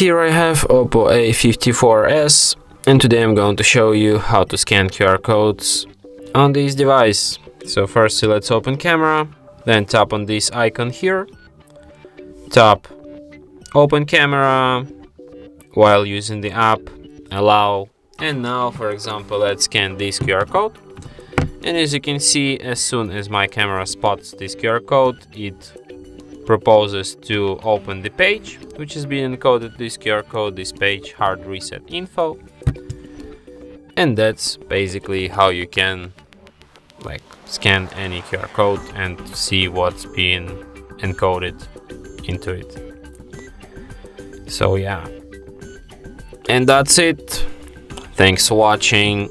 Here I have Oppo A54s and today I'm going to show you how to scan QR codes on this device. So first let's open camera, then tap on this icon here, tap open camera while using the app, allow, and now for example let's scan this QR code. And as you can see, as soon as my camera spots this QR code, it proposes to open the page, which has been encoded this QR code, this page hard reset info. And that's basically how you can like scan any QR code and see what's being encoded into it. So yeah. And that's it. Thanks for watching.